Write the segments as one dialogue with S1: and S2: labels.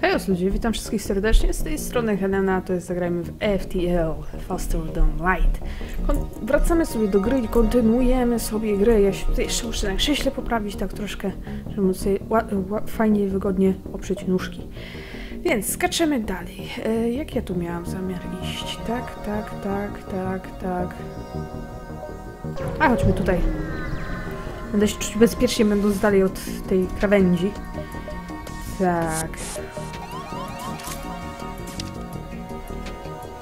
S1: Hej ludzie, witam wszystkich serdecznie. Z tej strony Helena, to jest Zagrajmy w FTL, Faster Than Light. Kon wracamy sobie do gry i kontynuujemy sobie grę. Ja się tutaj jeszcze muszę na krześle poprawić tak troszkę, żeby móc sobie fajnie i wygodnie oprzeć nóżki. Więc skaczemy dalej. E, jak ja tu miałam zamiar iść? Tak, tak, tak, tak, tak. A, chodźmy tutaj. Będę się czuć bezpiecznie, będąc dalej od tej krawędzi. Tak.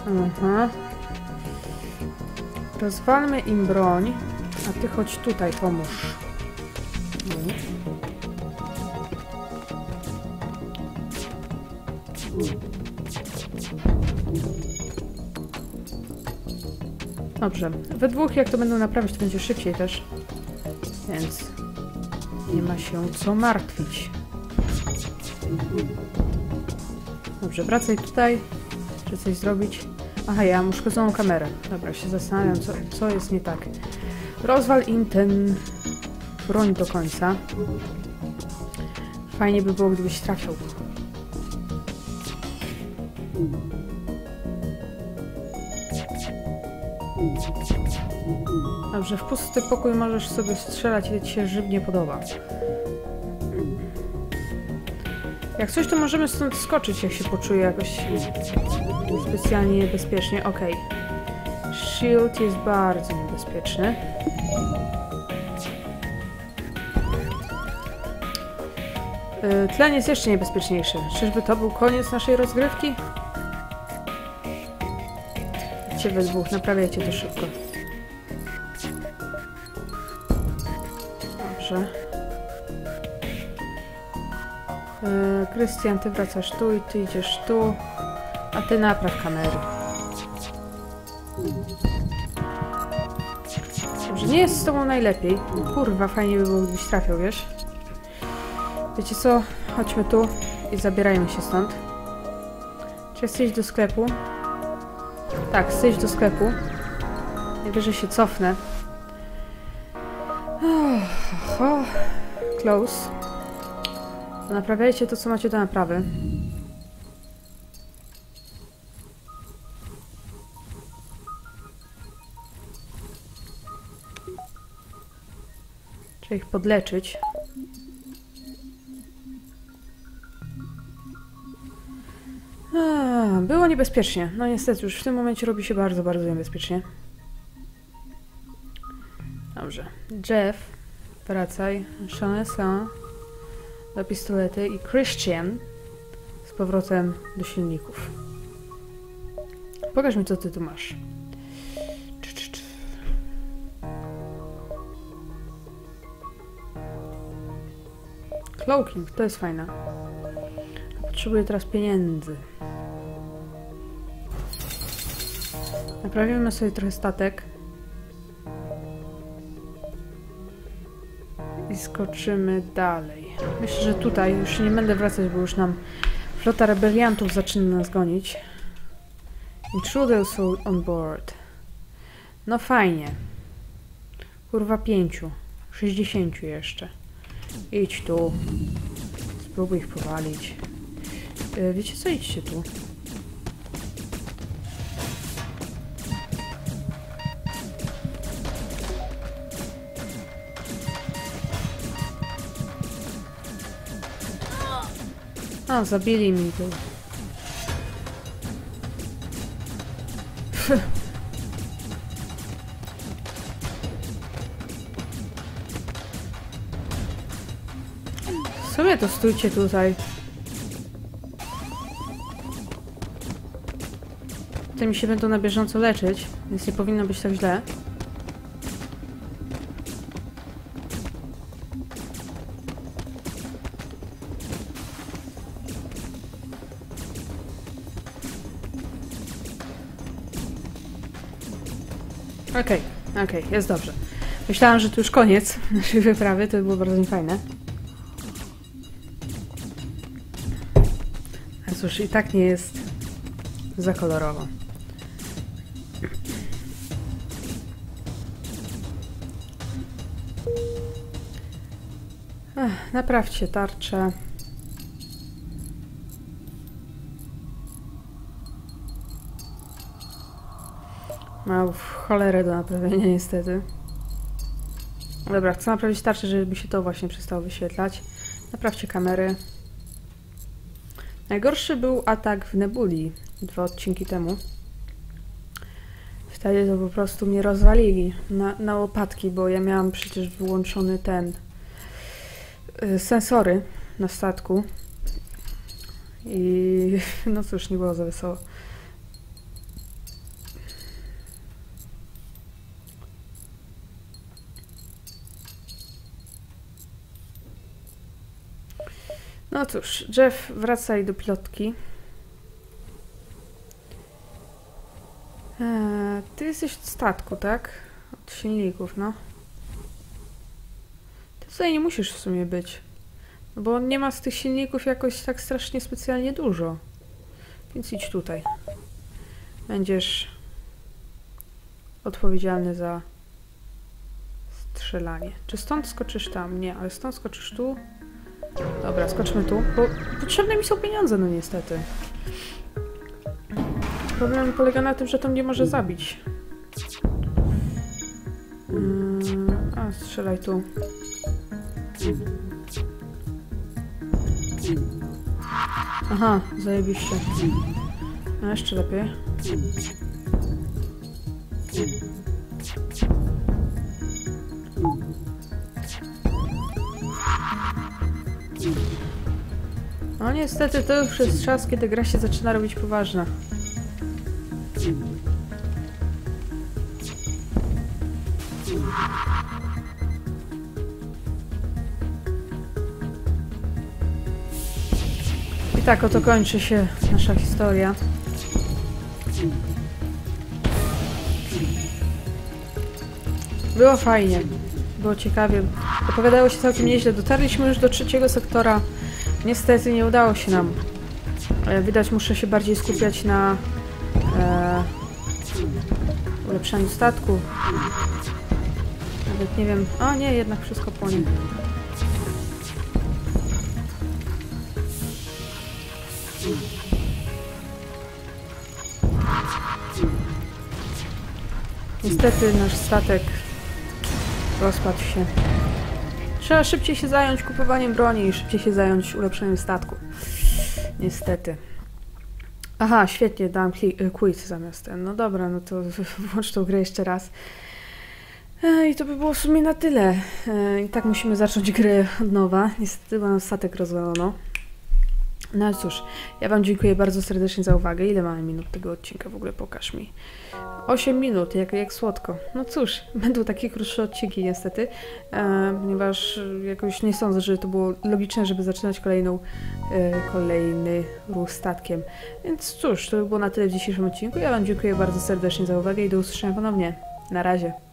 S1: Aha. Rozwalmy im broń, a ty chodź tutaj, pomóż. Dobrze. We dwóch jak to będą naprawić, to będzie szybciej też. Więc nie ma się co martwić. Dobrze, wracaj tutaj. Czy coś zrobić? Aha, ja mam uszkodzoną kamerę. Dobra, się zastanawiam, co, co jest nie tak. Rozwal im ten broń do końca. Fajnie by było, gdybyś trafił. Dobrze, w pusty pokój możesz sobie strzelać, ile ci się żywnie podoba. Jak coś, to możemy stąd skoczyć, jak się poczuje jakoś specjalnie niebezpiecznie. Okej. Okay. Shield jest bardzo niebezpieczny. Yy, tlen jest jeszcze niebezpieczniejszy. Czyżby to był koniec naszej rozgrywki? Idźcie we dwóch, naprawiajcie to szybko. Dobrze. E, Krystian, ty wracasz tu i ty idziesz tu, a ty napraw kamery. Dobrze, nie jest z tobą najlepiej. Kurwa, fajnie by było, gdybyś trafiał, wiesz? Wiecie co? Chodźmy tu i zabierajmy się stąd. Czy chcesz do sklepu? Tak, chcesz do sklepu. Najwyżej się cofnę. Oh, oh. Close. Naprawiajcie to, co macie do naprawy. Trzeba ich podleczyć. Było niebezpiecznie. No niestety, już w tym momencie robi się bardzo, bardzo niebezpiecznie. Dobrze. Jeff, wracaj. Chanesa na pistolety i Christian z powrotem do silników. Pokaż mi, co ty tu masz. Cloaking, to jest fajne. Potrzebuję teraz pieniędzy. Naprawimy sobie trochę statek. I skoczymy dalej. Myślę, że tutaj już nie będę wracać, bo już nam flota rebeliantów zaczyna nas gonić. Intruders on board. No fajnie. Kurwa pięciu. Sześćdziesięciu jeszcze. Idź tu. Spróbuj ich powalić. Yy, wiecie co? Idźcie tu. A, zabili mi tu. W sumie to stójcie tutaj. Te mi się będą na bieżąco leczyć, więc nie powinno być tak źle. Okej, okay, okej, okay, jest dobrze. Myślałam, że to już koniec naszej wyprawy, to było bardzo niefajne. A cóż, i tak nie jest za kolorowo. Naprawcie tarczę. Ma w cholerę do naprawienia niestety. Dobra, chcę naprawić tarczę, żeby się to właśnie przestało wyświetlać. Naprawcie kamery. Najgorszy był atak w Nebuli dwa odcinki temu. Wtedy to po prostu mnie rozwalili na, na łopatki, bo ja miałam przecież wyłączony ten y, sensory na statku. I no cóż, nie było za wesoło. Cóż, Jeff, wracaj do pilotki. Eee, ty jesteś od statku, tak? Od silników, no. Ty tutaj nie musisz w sumie być. Bo nie ma z tych silników jakoś tak strasznie specjalnie dużo. Więc idź tutaj. Będziesz odpowiedzialny za strzelanie. Czy stąd skoczysz tam? Nie, ale stąd skoczysz tu. Dobra, skoczmy tu, bo potrzebne mi są pieniądze, no niestety. Problem polega na tym, że to mnie może zabić. Mm, a, strzelaj tu. Aha, zajebiście. No jeszcze lepiej. No niestety to już jest czas, kiedy gra się zaczyna robić poważna. I tak oto kończy się nasza historia. Było fajnie. Było ciekawie. Opowiadało się całkiem nieźle. Dotarliśmy już do trzeciego sektora. Niestety nie udało się nam. E, Widać, muszę się bardziej skupiać na e, ulepszaniu statku. Nawet nie wiem. O nie, jednak wszystko płonie. Niestety nasz statek rozpadł się. Trzeba szybciej się zająć kupowaniem broni i szybciej się zająć ulepszeniem statku. Niestety. Aha, świetnie, kli- y, quiz zamiast ten. No dobra, no to włącz tą grę jeszcze raz. E, I to by było w sumie na tyle. E, I tak musimy zacząć grę od nowa. Niestety, bo nam statek rozwalono. No cóż, ja Wam dziękuję bardzo serdecznie za uwagę. Ile mamy minut tego odcinka? W ogóle pokaż mi. 8 minut, jak, jak słodko. No cóż, będą takie krótsze odcinki niestety, e, ponieważ jakoś nie sądzę, że to było logiczne, żeby zaczynać kolejną, e, kolejny ruch statkiem. Więc cóż, to by było na tyle w dzisiejszym odcinku. Ja Wam dziękuję bardzo serdecznie za uwagę i do usłyszenia ponownie. Na razie.